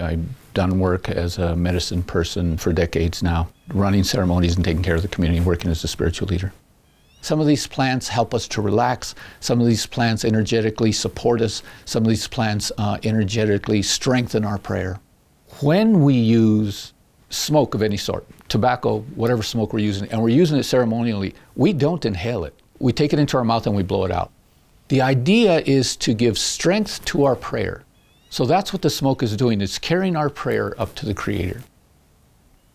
I've done work as a medicine person for decades now, running ceremonies and taking care of the community, working as a spiritual leader. Some of these plants help us to relax. Some of these plants energetically support us. Some of these plants uh, energetically strengthen our prayer. When we use smoke of any sort, tobacco, whatever smoke we're using, and we're using it ceremonially, we don't inhale it. We take it into our mouth and we blow it out. The idea is to give strength to our prayer. So that's what the smoke is doing. It's carrying our prayer up to the Creator.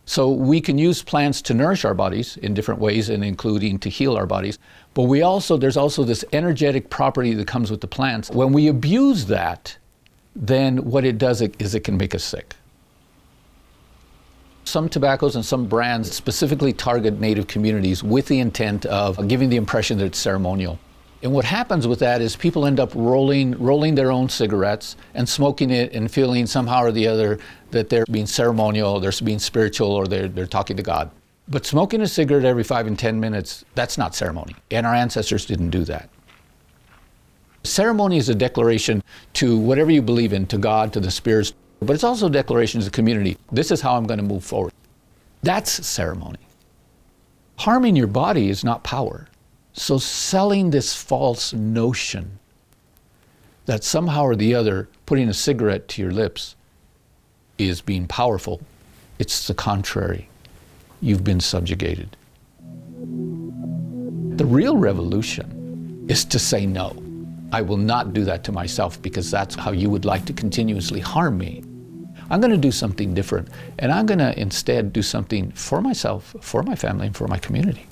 So we can use plants to nourish our bodies in different ways and including to heal our bodies. But we also there's also this energetic property that comes with the plants. When we abuse that, then what it does is it can make us sick. Some tobaccos and some brands specifically target native communities with the intent of giving the impression that it's ceremonial. And what happens with that is people end up rolling, rolling their own cigarettes and smoking it and feeling somehow or the other that they're being ceremonial, they're being spiritual, or they're, they're talking to God. But smoking a cigarette every five and 10 minutes, that's not ceremony. And our ancestors didn't do that. Ceremony is a declaration to whatever you believe in, to God, to the spirits, but it's also a declaration to the community. This is how I'm going to move forward. That's ceremony. Harming your body is not power. So, selling this false notion that somehow or the other putting a cigarette to your lips is being powerful, it's the contrary. You've been subjugated. The real revolution is to say no. I will not do that to myself because that's how you would like to continuously harm me. I'm going to do something different, and I'm going to instead do something for myself, for my family, and for my community.